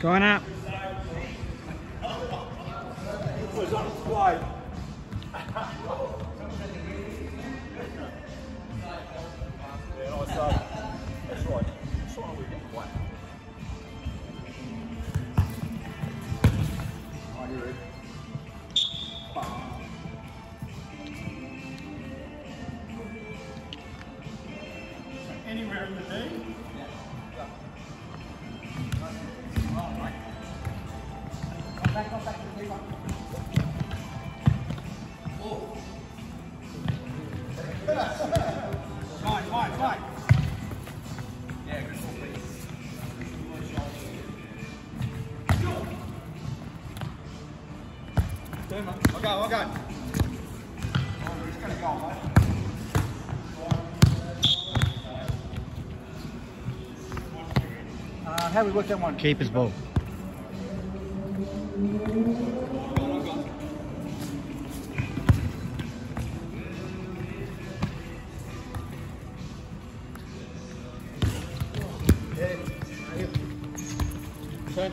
Going up. Anywhere in the day? Fine, fine, fine. Yeah, good I'll go, I'll go. Oh, he's gonna go, mate. Uh, how we work that one? Keeper's ball. Okay.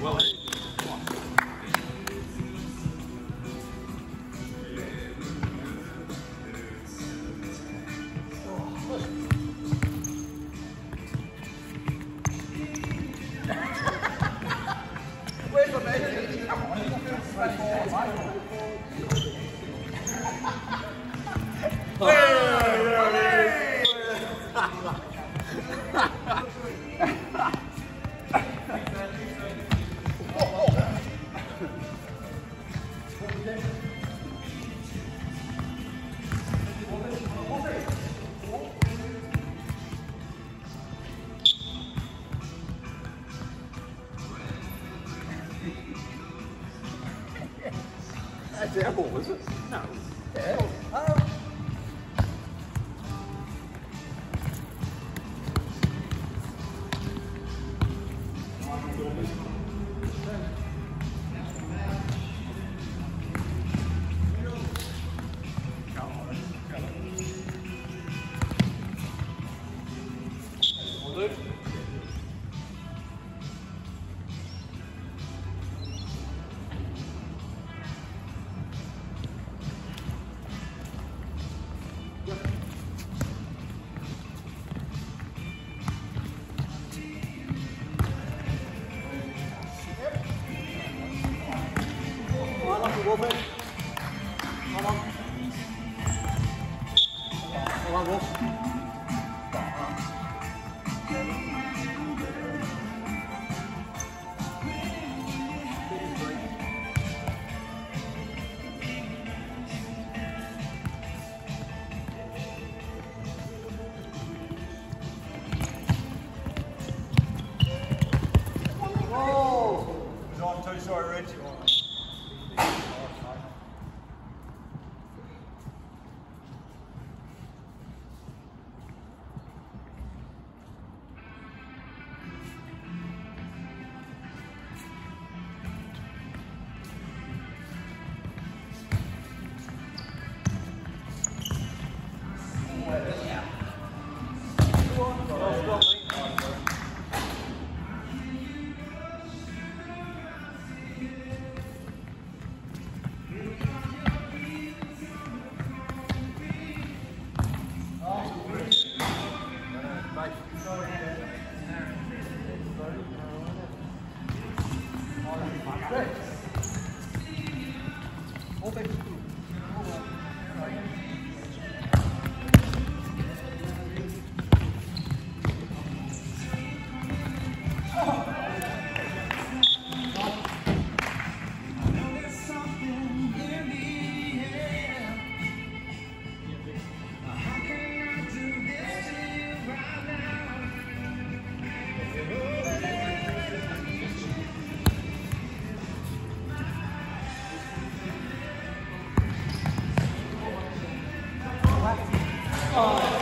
Well, on. That's ball, is it? No. Yeah. Oh. Wolfie. Come on. Come on, Wolf. Oh! On too, sorry, Rich. Open. 哦